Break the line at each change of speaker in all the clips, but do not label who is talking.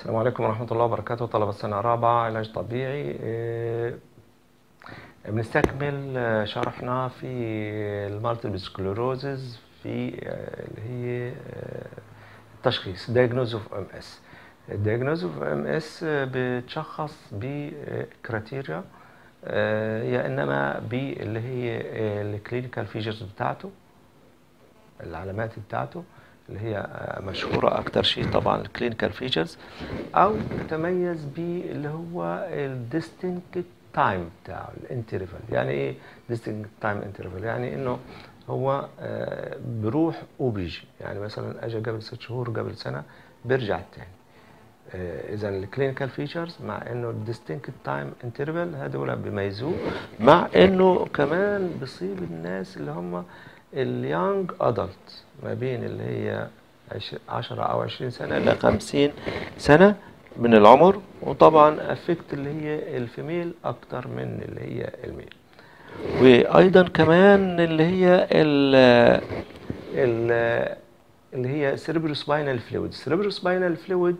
السلام عليكم ورحمة الله وبركاته طلبة سنة رابعة علاج طبيعي. إيه، بنستكمل آه، شرحنا في ال multiple sclerosis في آه، اللي هي آه، التشخيص diagnosis of MS of MS بتشخص ب criteria يا إنما باللي هي ال clinical features بتاعته العلامات بتاعته. اللي هي آه، مشهورة أكتر شيء طبعا ال clinical features أو تتميز باللي هو ال distinct time بتاعه ال interval يعني إيه distinct time interval يعني إنه هو آه، بيروح وبيجي. يعني مثلا أجى قبل ست شهور قبل سنة بيرجع تاني. اذا ال clinical features مع إنه ال distinct time interval هذول بيميزوه مع إنه كمان بيصيب الناس اللي هم ال young adult ما بين اللي هي عش- 10 أو 20 سنة ل 50 سنة من العمر وطبعا affect اللي هي ال female أكتر من اللي هي ال male. وأيضا كمان اللي هي ال ال اللي هي cerebrospinal fluid cerebrospinal fluid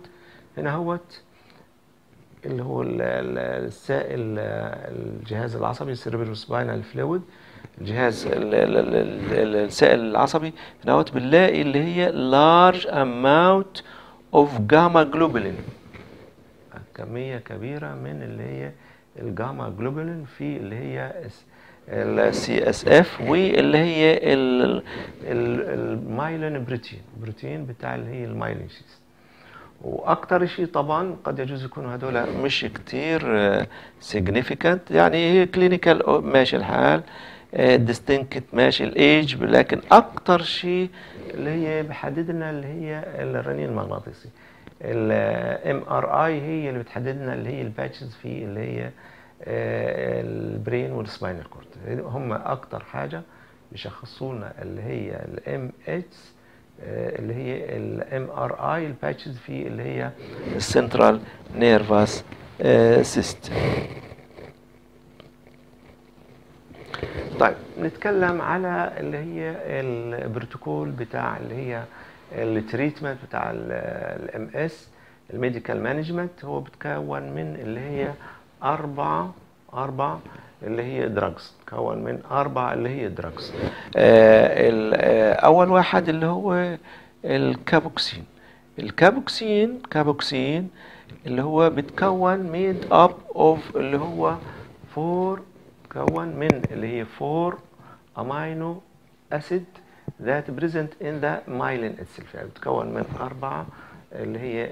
هنا هوت اللي هو ال- ال- السائل الجهاز العصبي ال cerebrospinal fluid ال- السائل العصبي هوت بنلاقي اللي هي large amount of gamma globulin. كمية كبيرة من اللي هي ال gamma globulin في اللي هي ال CSF واللي هي ال myelin protein. protein بتاع اللي هي المايلين وأكتر شيء طبعا قد يجوز يكونوا هذول مش كتير significant يعني هي clinical ماشي الحال. distinct ماشي الايج لكن أكتر شيء اللي هي بحدد لنا اللي هي الرنين المغناطيسي. ال MRI هي اللي بتحدد لنا اللي هي ال patches في اللي هي آه، ال brain وال spinal cord هم أكتر حاجة بيشخصوا لنا اللي هي ال MH اللي هي ال MRI ال patches في اللي هي ال central nervous system طيب نتكلم على اللي هي البروتوكول بتاع اللي هي ال treatment بتاع ال MS ال medical management. هو بتكون من اللي هي أربعة أربع اللي هي drugs تكون من أربع اللي هي drugs أول واحد اللي هو ال Copaxone. ال Copaxone Copaxone اللي هو بتكون made up of اللي هو four تكون من اللي هي four amino acid that present in the myelin itself. يعني بتكون من أربعة اللي هي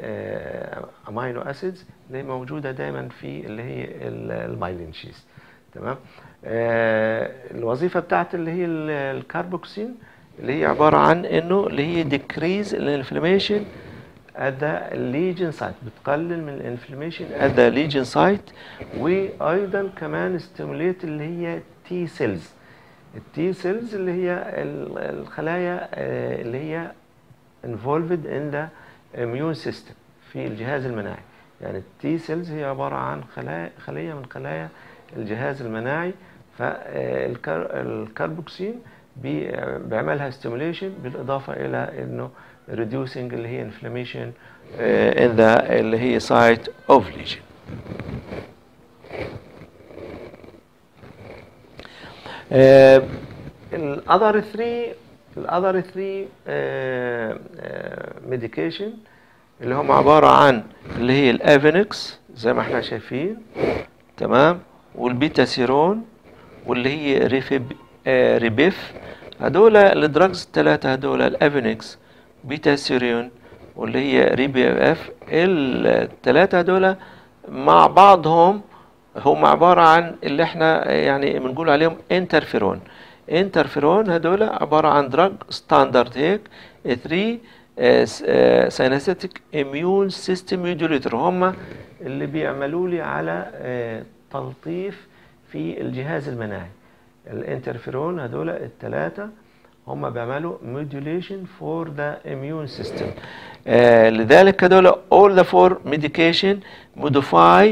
amino acids اللي هي موجودة دايما في اللي هي ال myelin sheath. تمام؟ آه، الوظيفة بتاعت اللي هي ال- ال Copaxone اللي هي عبارة عن إنه اللي هي decrease ال inflammation the lesion site. بتقلل من ال inflammation the lesion site. وأيضا كمان stimulate اللي هي T cells ال T cells اللي هي ال- الخلايا آه، اللي هي involved in the immune system في الجهاز المناعي. يعني ال T cells هي عبارة عن خلايا خلية من خلايا الجهاز المناعي. فال Copaxone بيعملها stimulation بالإضافة إلى إنه reducing اللي هي آه، in the اللي هي of lesion. آه، ال other 3 ال other 3 medication اللي هم عبارة عن اللي هي ال Avonex زي ما إحنا شايفين تمام؟ وال Betaseron واللي هي Rebif آه Rebif هدول ال drugs الثلاثه هدول ال Avonex Betaseron واللي هي Rebif الثلاثه هدول مع بعضهم هم عبارة عن اللي إحنا يعني بنقول عليهم انترفيرون. انترفيرون هدول عبارة عن drug standard هيك؟ 3 synthetic immune system modulator هم اللي بيعملوا لي على آه، تلطيف في الجهاز المناعي. الانترفيرون هدول الثلاثة هم بيعملوا modulation for the immune system. آه لذلك هدول all the four medication modify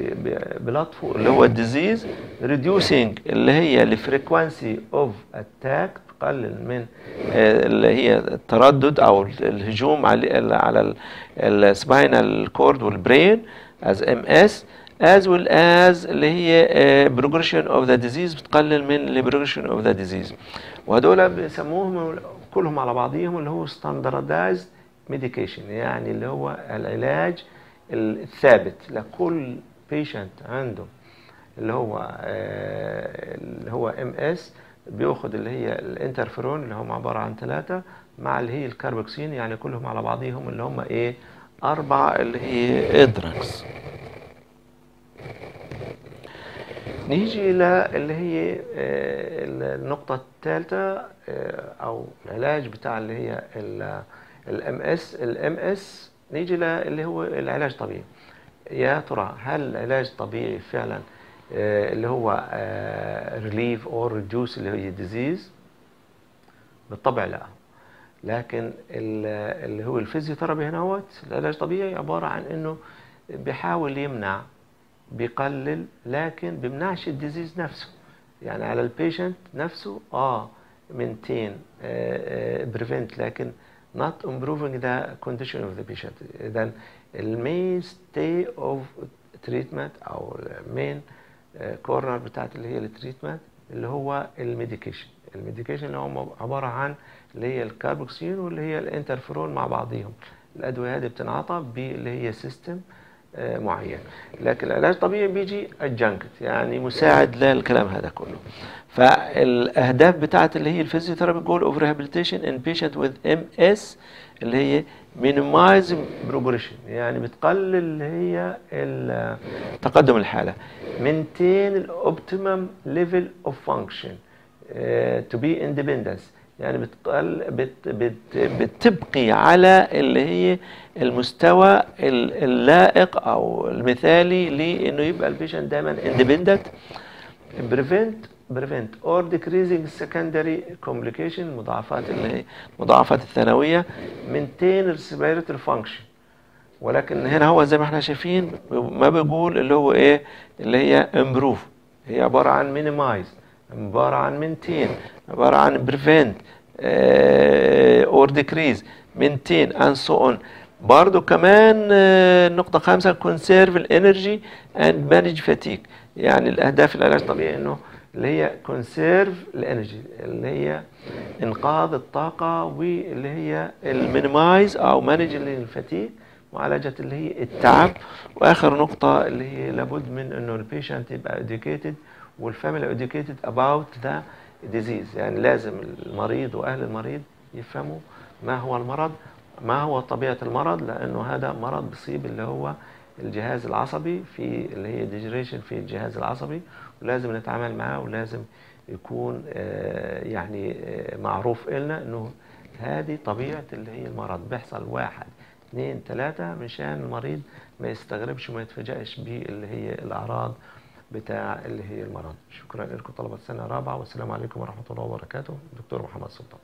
ب- بلطفه اللي هو ال disease reducing اللي هي ال frequency of attack تقلل من آه، اللي هي التردد أو الهجوم على على ال spinal cord وال brain از MS as well as اللي هي uh, progression of the disease بتقلل من progression of the disease. وهدول بيسموهم كلهم على بعضهم اللي هو standardized medication يعني اللي هو العلاج الثابت لكل patient عنده. اللي هو آه اللي هو MS بياخد اللي هي الانترفيرون اللي هم عبارة عن ثلاثة مع اللي هي ال Copaxone يعني كلهم على بعضهم اللي هم إيه أربعة اللي هي drugs نيجي إلى اللي هي آه، النقطة الثالثة آه، أو العلاج بتاع اللي هي ال MS ال MS نيجي اللي هو العلاج الطبيعي. يا ترى هل العلاج الطبيعي فعلا آه، اللي هو relieve or reduce اللي هي disease بالطبع لا. لكن اللي هو ال physiotherapy هنا العلاج الطبيعي عبارة عن إنه بيحاول يمنع بيقلل لكن بيمنعش ال disease نفسه. يعني على ال patient نفسه آه maintain uh, prevent لكن not improving the condition of the patient. اذا ال main stay of treatment أو ال main corner بتاعت اللي هي ال treatment اللي هو ال medication. ال medication اللي هو عبارة عن اللي هي ال Copaxone واللي هي الانترفيرون مع بعضهم الأدوية هذه بتنعطى باللي هي system آه، معين. لكن العلاج الطبيعي بيجي adjunct يعني مساعد للكلام هذا كله. فالأهداف بتاعت اللي هي ال physiotherapy goal of rehabilitation in patient with MS اللي هي minimize progression يعني بتقلل اللي هي تقدم الحالة. maintain ال optimum level of function to be independence يعني بتقل بت بت بتبقي على اللي هي المستوى اللائق أو المثالي لإنه يبقى ال patient دايما independent prevent prevent or decreasing secondary complication مضاعفات اللي هي مضاعفات الثانوية maintain respiratory function ولكن هنا هو زي ما إحنا شايفين ما بيقول اللي هو إيه اللي هي improve هي عبارة عن minimize عبارة عن maintain عبارة عن prevent or decrease maintain and so on برضو كمان آه، نقطة خامسة conserve ال energy and manage fatigue يعني الأهداف العلاج الطبيعي إنه اللي هي conserve ال energy اللي هي إنقاذ الطاقة واللي هي ال minimize أو manage ال fatigue معالجة اللي هي التعب. وآخر نقطة اللي هي لابد من إنه ال patient يبقى educated وال family educated about the disease. يعني لازم المريض وأهل المريض يفهموا ما هو المرض ما هو طبيعة المرض لأنه هذا مرض بيصيب اللي هو الجهاز العصبي في اللي هي ديجريشن في الجهاز العصبي. ولازم نتعامل معاه ولازم يكون آه، يعني آه، معروف إلنا إنه هذه طبيعة اللي هي المرض. بيحصل واحد اثنين ثلاثة مشان المريض ما يستغربش وما يتفاجئش باللي هي الأعراض بتاع اللي هي المرض. شكرا لكم طلبة السنة الرابعة والسلام عليكم ورحمة الله وبركاته. دكتور محمد سلطان.